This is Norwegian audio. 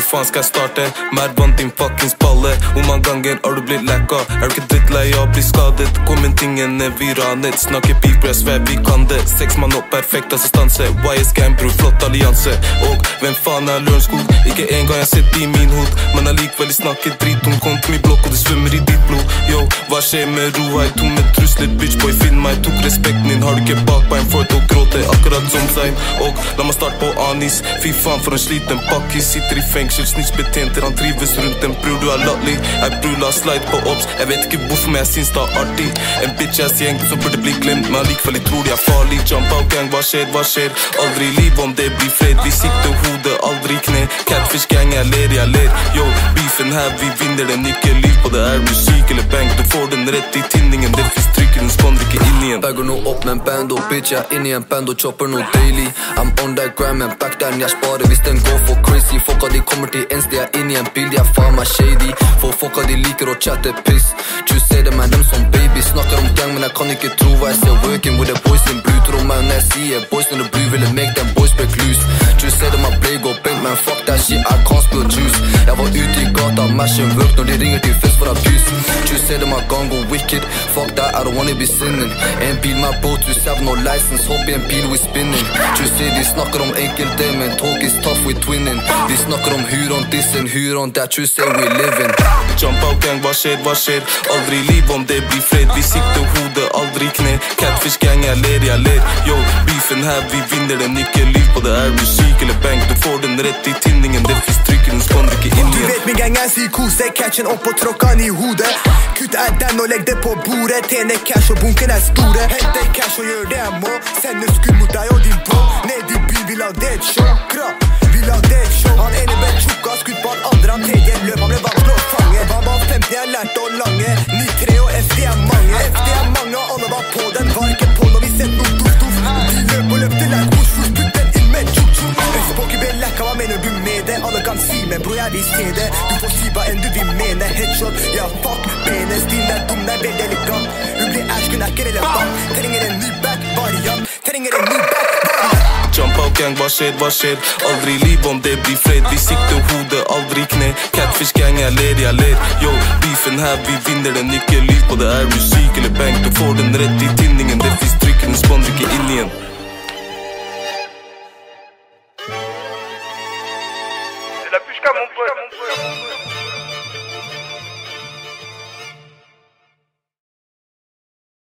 hvor faen skal jeg starte? Mervan din fuckings balle. Hvor mange ganger har du blitt lekka? Er du ikke drittlei av å bli skadet? Kom inn tingene vi ranet. Snakker jeg sver vi kan det. Seks mann opp, perfekt assistanse. YS Gang, bror, flott allianse. Og hvem faen er Lørenskog? Ikke engang jeg sitter i min hod, men allikevel snakker drit om til min blokk, og det svømmer i ditt blod. Yo, hva skjer med roa? Jeg tomme trusler, bitchboy, finn meg. Tok respekten din, har du ikke bakbein for å gråte, akkurat som Zain. Og la meg starte på anis. Fy faen for en sliten pakkis. Sitter i fengsel, snitchbetjenter, han trives rundt en bror, du er latterlig. Jeg bror, la slide på obs. Jeg vet ikke hvorfor, men jeg syns det er artig. En bitch-ass gjeng som burde bli glemt, men allikevel de tror de er farlig. Jump out gang, hva skjer, hva skjer? Aldri liv om det blir fred. Vi sikter hodet, aldri kne. Catfish gang, jeg ler, jeg ler. Yo, beefen her, vi vinner den, ikke liv på det. Er du syk eller bank? Du får den rett i tinningen. Det fins trykker, den ikke. Bagger nå opp med en bando, bitch, jeg er inni en bando, chopper nå daily. I'm on that gram, and back then jeg sparer hvis den går for crazy. Folka de kommer til ens, de er inni en bil, de er faen meg shady. For folka de liker å chatte piss. Just ser det med dem som baby. Snakker om gang, men jeg kan ikke tro hva jeg ser. Working with the boys in blue. Tror meg når jeg sier boys in the blue, ville make them boys break loose. Just ser det med play og bent, men fuck that shit, I can't spill juice. Jeg var ute i gata, mashing work når de ringer til fest for abuse. Just dem det med wicked. Fuck that, I don't wanna be sinning. En bil med båt, du have no license. Hopp i en bil, we spinning. Du ser de snakker om enkelte, men talk is tough, we twinning. De snakker om huron, dissen, huron, that you say we living. Jump out gang, hva skjer, hva skjer? Aldri liv om det blir fred. Vi sikter hodet, aldri kne. Catfish gang, jeg ler, jeg ler. Yo, beefen her, vi vinner den, ikke lyv på det. Er du eller bank? Du får den rett i tinningen. Det fins trykker, den spander ikke inn Du igjen. vet min gang er psykose, catchen opp og tråkka den i hodet. Kutt er den og legg det på bordet. Tjene cash og bunken er store. Hente cash og gjør det jeg må. Sender skudd mot deg og din bro. Ned i byen, vi lagde et show. Kra, vi lagde et si, men bror, jeg vil se det. Du får si hva enn du vil mene. Headshot, ja, fuck. Benet din er dum, er veldig elegant. Hun blir æsj, hun er ikke relevant. Trenger en ny back-variant. Trenger en ny back-variant. Jump out gang, hva skjer, hva skjer? Aldri liv om det blir fred. Vi sikter hodet, aldri kne. Catfish gang, jeg ler, jeg ler. Yo, beefen her, vi vinner den, ikke lyd på det. Er musikk eller bank? Du får den rett i tinningen. Det fins trykker, den 要蒙住要蒙住